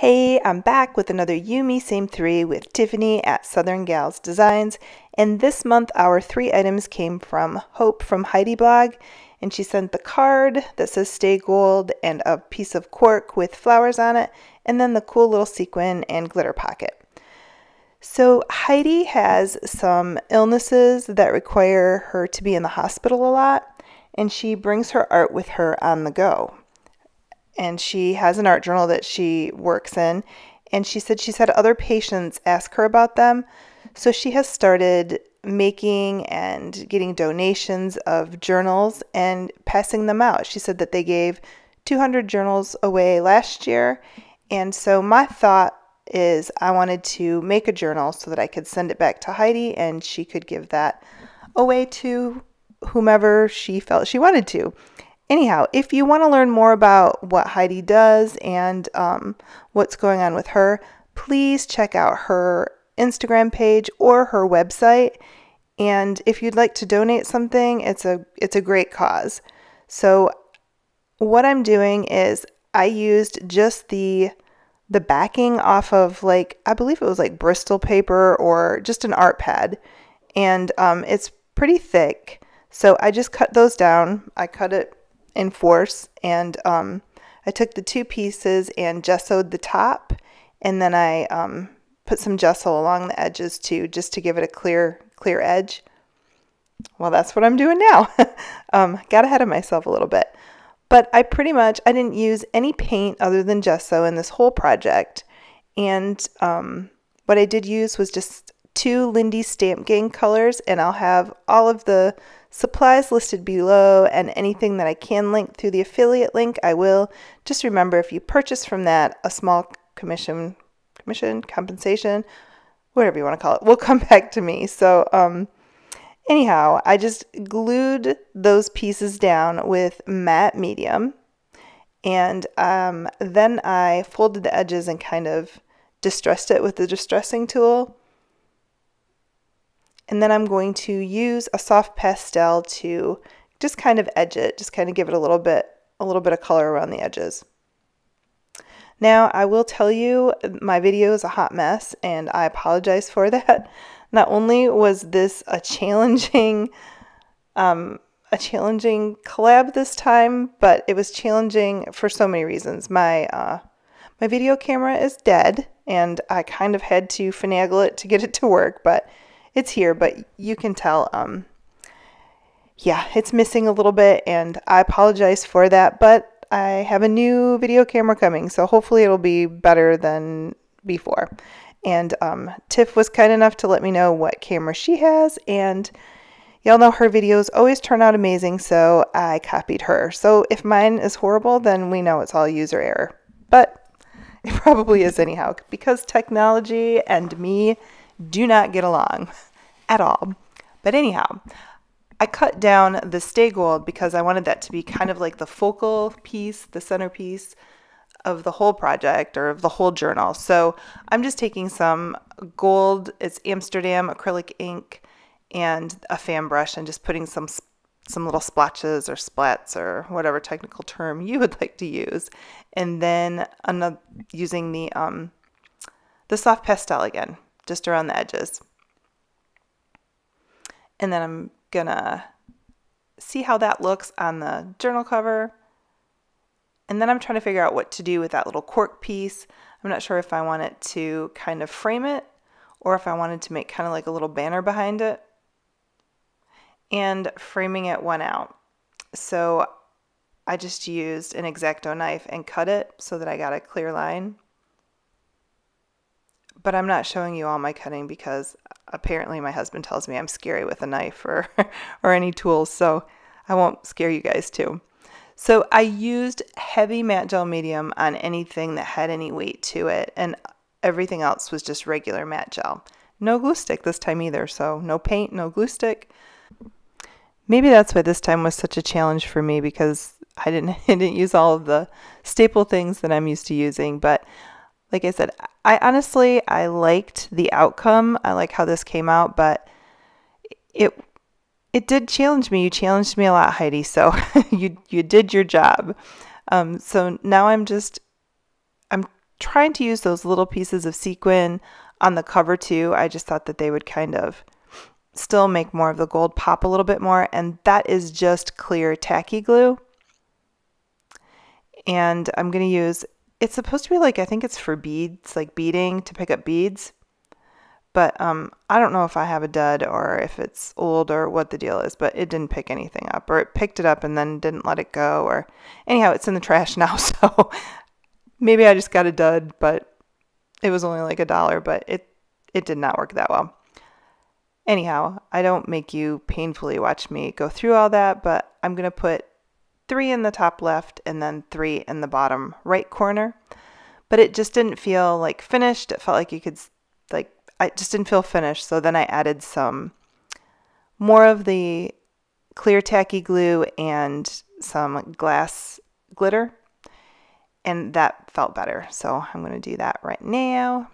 Hey, I'm back with another You Me Same 3 with Tiffany at Southern Gals Designs. And this month our three items came from Hope from Heidi blog. And she sent the card that says Stay Gold and a piece of cork with flowers on it. And then the cool little sequin and glitter pocket. So Heidi has some illnesses that require her to be in the hospital a lot. And she brings her art with her on the go and she has an art journal that she works in. And she said she's had other patients ask her about them. So she has started making and getting donations of journals and passing them out. She said that they gave 200 journals away last year. And so my thought is I wanted to make a journal so that I could send it back to Heidi and she could give that away to whomever she felt she wanted to. Anyhow, if you want to learn more about what Heidi does and um, what's going on with her, please check out her Instagram page or her website. And if you'd like to donate something, it's a it's a great cause. So what I'm doing is I used just the the backing off of like I believe it was like Bristol paper or just an art pad, and um, it's pretty thick. So I just cut those down. I cut it in force and um, I took the two pieces and gessoed the top and then I um, put some gesso along the edges too just to give it a clear clear edge. Well, that's what I'm doing now. um, got ahead of myself a little bit. But I pretty much, I didn't use any paint other than gesso in this whole project. And um, what I did use was just two Lindy Stamp Gang colors, and I'll have all of the supplies listed below and anything that I can link through the affiliate link, I will. Just remember if you purchase from that, a small commission, commission, compensation, whatever you want to call it, will come back to me. So, um, anyhow, I just glued those pieces down with matte medium. And um, then I folded the edges and kind of distressed it with the distressing tool. And then I'm going to use a soft pastel to just kind of edge it, just kind of give it a little bit, a little bit of color around the edges. Now, I will tell you, my video is a hot mess, and I apologize for that. Not only was this a challenging, um, a challenging collab this time, but it was challenging for so many reasons. My uh, my video camera is dead, and I kind of had to finagle it to get it to work, but it's here, but you can tell, um, yeah, it's missing a little bit, and I apologize for that, but I have a new video camera coming, so hopefully it'll be better than before. And um, Tiff was kind enough to let me know what camera she has, and y'all know her videos always turn out amazing, so I copied her. So if mine is horrible, then we know it's all user error. But it probably is anyhow, because technology and me do not get along at all. But anyhow, I cut down the stay gold because I wanted that to be kind of like the focal piece, the centerpiece of the whole project or of the whole journal. So I'm just taking some gold, it's Amsterdam acrylic ink and a fan brush and just putting some some little splotches or splats or whatever technical term you would like to use. And then another, using the um, the soft pastel again just around the edges. And then I'm gonna see how that looks on the journal cover. And then I'm trying to figure out what to do with that little cork piece. I'm not sure if I want it to kind of frame it or if I wanted to make kind of like a little banner behind it. And framing it went out. So I just used an X-Acto knife and cut it so that I got a clear line but I'm not showing you all my cutting because apparently my husband tells me I'm scary with a knife or, or any tools, so I won't scare you guys too. So I used heavy matte gel medium on anything that had any weight to it, and everything else was just regular matte gel. No glue stick this time either, so no paint, no glue stick. Maybe that's why this time was such a challenge for me because I didn't, I didn't use all of the staple things that I'm used to using, but like I said, I honestly I liked the outcome. I like how this came out, but it it did challenge me. You challenged me a lot, Heidi. So you you did your job. Um, so now I'm just I'm trying to use those little pieces of sequin on the cover too. I just thought that they would kind of still make more of the gold pop a little bit more. And that is just clear tacky glue. And I'm going to use, it's supposed to be like, I think it's for beads, like beading to pick up beads. But um, I don't know if I have a dud or if it's old or what the deal is, but it didn't pick anything up or it picked it up and then didn't let it go or anyhow, it's in the trash now. So maybe I just got a dud, but it was only like a dollar, but it, it did not work that well. Anyhow, I don't make you painfully watch me go through all that, but I'm going to put three in the top left and then three in the bottom right corner. But it just didn't feel like finished. It felt like you could, like, I just didn't feel finished. So then I added some more of the clear tacky glue and some glass glitter. And that felt better. So I'm going to do that right now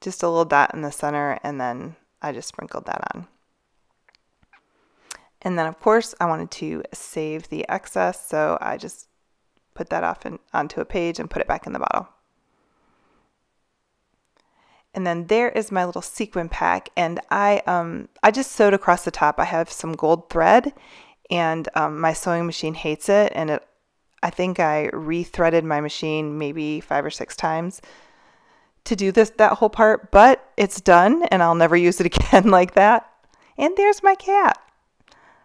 just a little dot in the center and then I just sprinkled that on. And then of course I wanted to save the excess so I just put that off in, onto a page and put it back in the bottle. And then there is my little sequin pack and I um I just sewed across the top. I have some gold thread and um, my sewing machine hates it and it I think I rethreaded my machine maybe five or six times to do this that whole part, but it's done and I'll never use it again like that. And there's my cat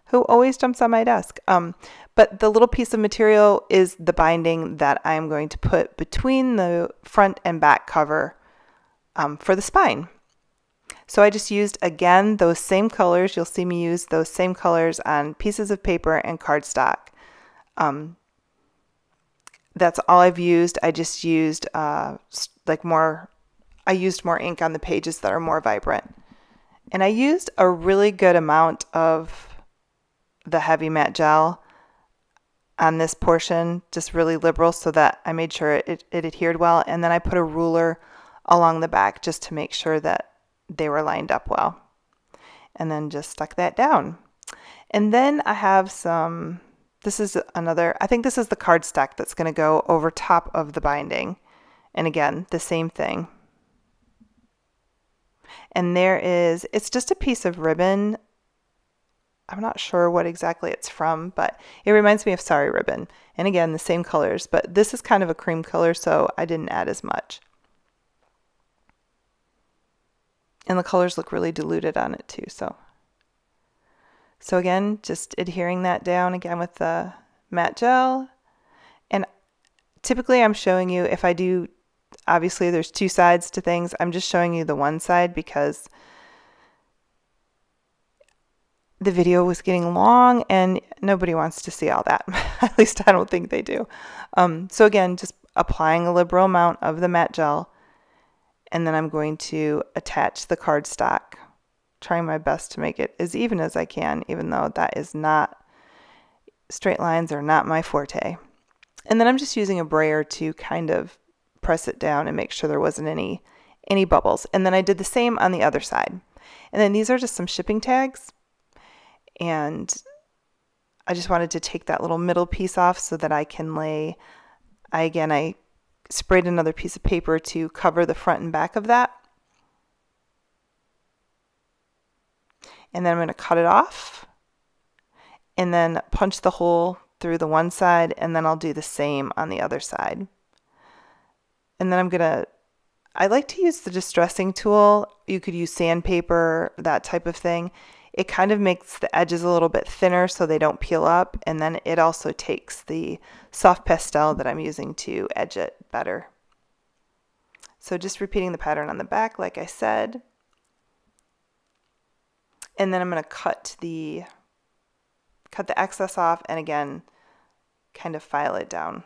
who always jumps on my desk. Um, but the little piece of material is the binding that I'm going to put between the front and back cover um, for the spine. So I just used again those same colors. You'll see me use those same colors on pieces of paper and cardstock. Um, that's all I've used. I just used uh, like more, I used more ink on the pages that are more vibrant. And I used a really good amount of the heavy matte gel on this portion, just really liberal so that I made sure it, it adhered well. And then I put a ruler along the back just to make sure that they were lined up well. And then just stuck that down. And then I have some this is another, I think this is the cardstock that's going to go over top of the binding. And again, the same thing. And there is, it's just a piece of ribbon. I'm not sure what exactly it's from, but it reminds me of sari ribbon. And again, the same colors, but this is kind of a cream color, so I didn't add as much. And the colors look really diluted on it too, so so again, just adhering that down again with the matte gel. And typically I'm showing you if I do, obviously there's two sides to things. I'm just showing you the one side because the video was getting long and nobody wants to see all that. At least I don't think they do. Um, so again, just applying a liberal amount of the matte gel and then I'm going to attach the cardstock trying my best to make it as even as I can, even though that is not, straight lines are not my forte. And then I'm just using a brayer to kind of press it down and make sure there wasn't any, any bubbles. And then I did the same on the other side. And then these are just some shipping tags. And I just wanted to take that little middle piece off so that I can lay, I again, I sprayed another piece of paper to cover the front and back of that. and then I'm going to cut it off and then punch the hole through the one side and then I'll do the same on the other side. And then I'm going to, I like to use the distressing tool. You could use sandpaper, that type of thing. It kind of makes the edges a little bit thinner so they don't peel up. And then it also takes the soft pastel that I'm using to edge it better. So just repeating the pattern on the back, like I said. And then I'm going to cut the cut the excess off and again kind of file it down.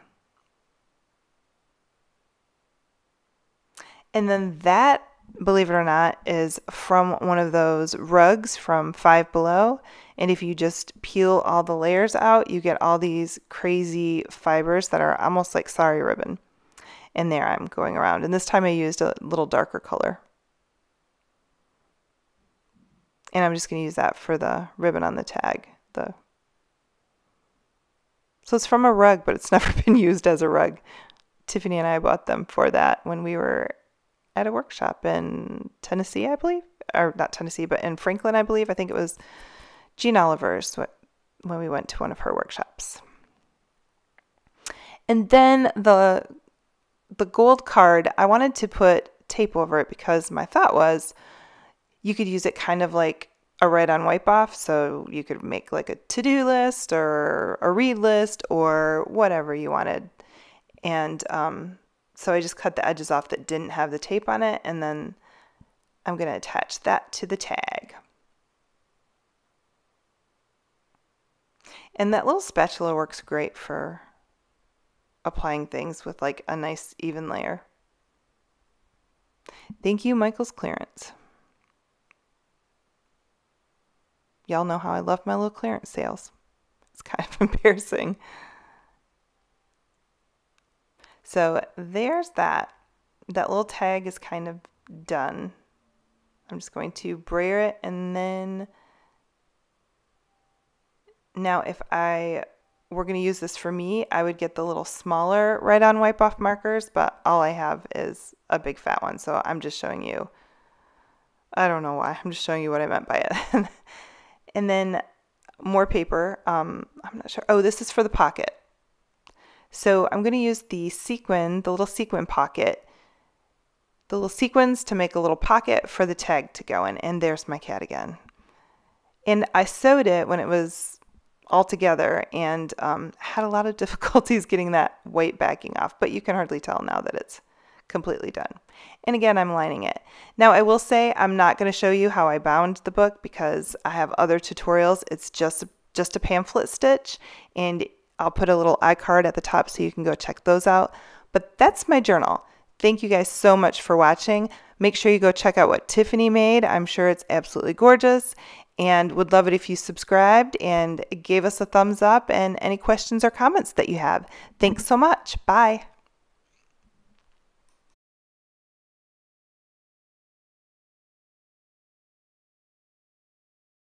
And then that, believe it or not, is from one of those rugs from Five Below. And if you just peel all the layers out, you get all these crazy fibers that are almost like sari ribbon. And there I'm going around. And this time I used a little darker color. And I'm just going to use that for the ribbon on the tag. The So it's from a rug, but it's never been used as a rug Tiffany and I bought them for that when we were at a workshop in Tennessee, I believe, or not Tennessee, but in Franklin, I believe. I think it was Jean Oliver's when we went to one of her workshops. And then the the gold card, I wanted to put tape over it because my thought was you could use it kind of like a write on wipe off. So you could make like a to do list or a read list or whatever you wanted. And um, so I just cut the edges off that didn't have the tape on it. And then I'm going to attach that to the tag. And that little spatula works great for applying things with like a nice even layer. Thank you, Michael's Clearance. Y'all know how I love my little clearance sales. It's kind of embarrassing. So there's that. That little tag is kind of done. I'm just going to brayer it and then now if I were going to use this for me, I would get the little smaller write on wipe off markers, but all I have is a big fat one. So I'm just showing you. I don't know why. I'm just showing you what I meant by it. and then more paper. Um, I'm not sure. Oh, this is for the pocket. So I'm going to use the sequin, the little sequin pocket, the little sequins to make a little pocket for the tag to go in. And there's my cat again. And I sewed it when it was all together and um, had a lot of difficulties getting that white backing off, but you can hardly tell now that it's completely done. And again, I'm lining it. Now, I will say I'm not going to show you how I bound the book because I have other tutorials. It's just just a pamphlet stitch and I'll put a little iCard at the top so you can go check those out. But that's my journal. Thank you guys so much for watching. Make sure you go check out what Tiffany made. I'm sure it's absolutely gorgeous and would love it if you subscribed and gave us a thumbs up and any questions or comments that you have. Thanks so much. Bye.